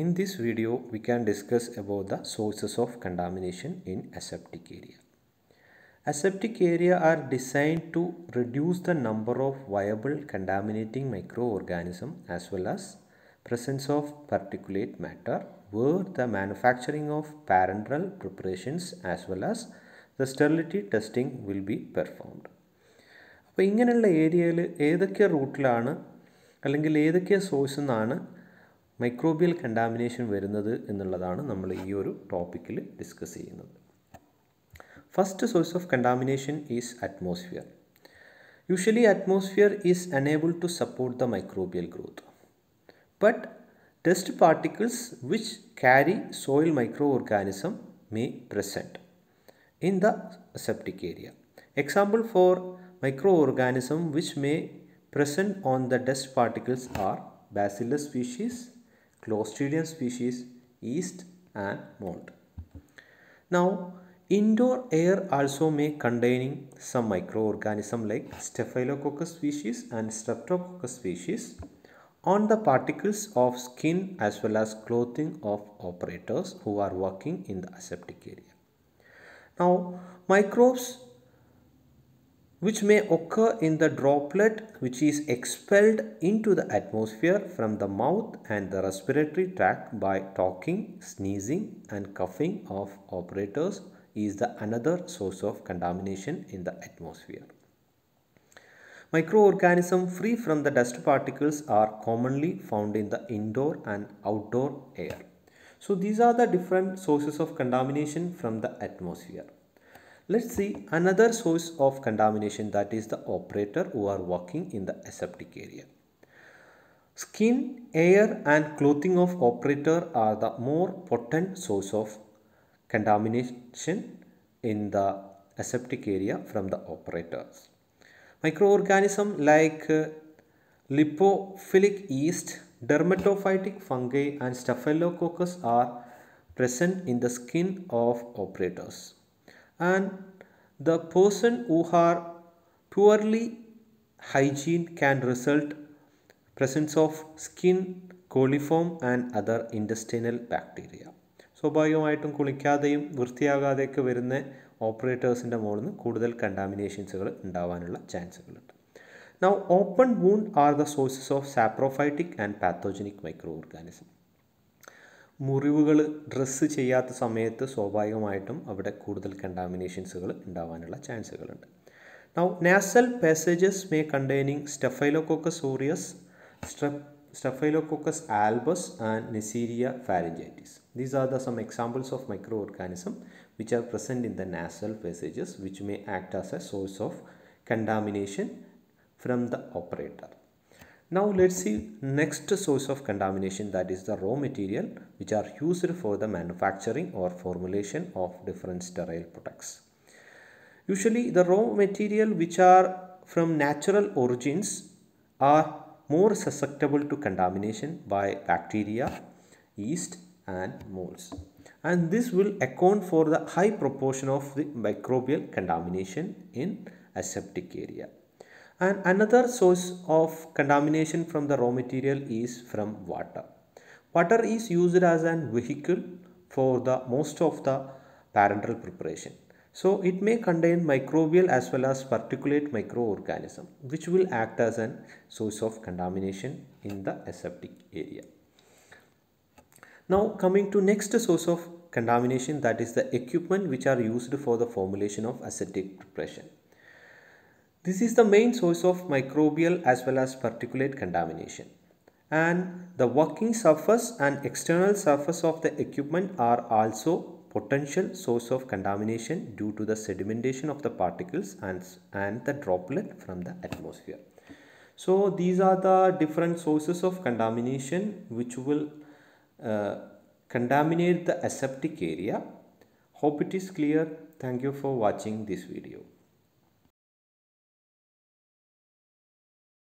In this video, we can discuss about the sources of contamination in aseptic area. Aseptic area are designed to reduce the number of viable contaminating microorganism as well as presence of particulate matter where the manufacturing of parenteral preparations as well as the sterility testing will be performed. അപ്പോൾ ഇങ്ങനെയുള്ള ഏരിയയിൽ ഏതൊക്കെ റൂട്ടിലാണ് അല്ലെങ്കിൽ ഏതൊക്കെ സോഴ്സിൽ നിന്നാണ് microbial contamination വരുന്നത് എന്നുള്ളതാണ് നമ്മൾ ഈ ഒരു ടോപ്പിക്കിൽ ഡിസ്കസ് ചെയ്യുന്നത് first source of contamination is atmosphere usually atmosphere is unable to support the microbial growth but dust particles which carry soil microorganism may present in the septic area. Example for microorganism which may present on the dust particles are Bacillus species, Clostridium species, yeast and mold. Now indoor air also may containing some microorganism like Staphylococcus species and Streptococcus species on the particles of skin as well as clothing of operators who are working in the aseptic area. Now, microbes which may occur in the droplet which is expelled into the atmosphere from the mouth and the respiratory tract by talking, sneezing and coughing of operators is the another source of contamination in the atmosphere. Microorganisms free from the dust particles are commonly found in the indoor and outdoor air. So these are the different sources of contamination from the atmosphere. Let's see another source of contamination that is the operator who are working in the aseptic area. Skin, air and clothing of operator are the more potent source of contamination in the aseptic area from the operators. Microorganisms like uh, lipophilic yeast, dermatophytic fungi and staphylococcus are present in the skin of operators. And the person who are poorly hygiene can result presence of skin coliform and other intestinal bacteria സ്വാഭാവികമായിട്ടും കുളിക്കാതെയും വൃത്തിയാകാതെയൊക്കെ വരുന്ന ഓപ്പറേറ്റേഴ്സിന്റെ മുകളിൽ നിന്ന് കൂടുതൽ കണ്ടാമിനേഷൻസുകൾ ഉണ്ടാവാനുള്ള ചാൻസുകളുണ്ട് now open wound are the sources of saprophytic and pathogenic microorganism മുറിവുകൾ dress ചെയ്യാത്ത സമയത്ത് സ്വാഭാവികമായിട്ടും അവിടെ കൂടുതൽ കണ്ടാമിനേഷൻസുകൾ ഉണ്ടാവാനുള്ള ചാൻസുകളുണ്ട്. Now nasal passages may containing Staphylococcus aureus ste Staphylococcus albus and Neisseria pharyngitis these are the some examples of microorganism which are present in the nasal passages which may act as a source of contamination from the operator Now let's see next source of contamination that is the raw material which are used for the manufacturing or formulation of different sterile products. Usually the raw material which are from natural origins are more susceptible to contamination by bacteria, yeast and molds. And this will account for the high proportion of the microbial contamination in aseptic area. And another source of contamination from the raw material is from water. Water is used as a vehicle for the most of the parenteral preparation. So it may contain microbial as well as particulate microorganism which will act as a source of contamination in the aseptic area. Now coming to next source of contamination that is the equipment which are used for the formulation of aseptic preparation. This is the main source of microbial as well as particulate contamination and the working surface and external surface of the equipment are also potential source of contamination due to the sedimentation of the particles and, and the droplet from the atmosphere. So these are the different sources of contamination which will uh, contaminate the aseptic area. Hope it is clear. Thank you for watching this video.